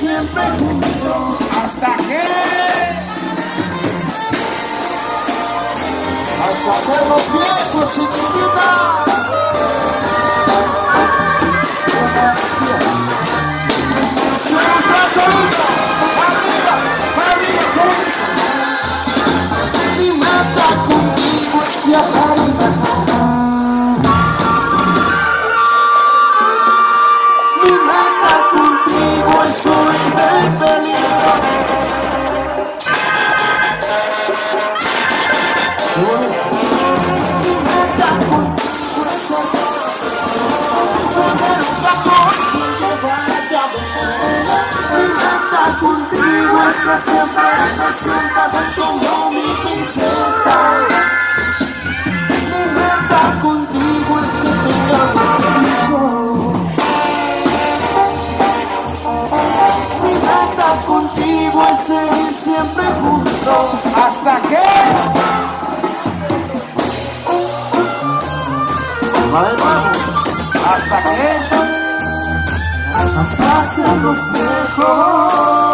siempre juntos hasta que hasta ser los viejos chiquititas que siempre te sientas como mi princesa. Mi meta contigo es que tengamos hijos. Mi meta contigo es seguir siempre juntos. ¿Hasta qué? ¿Hasta qué? Hasta ser los viejos.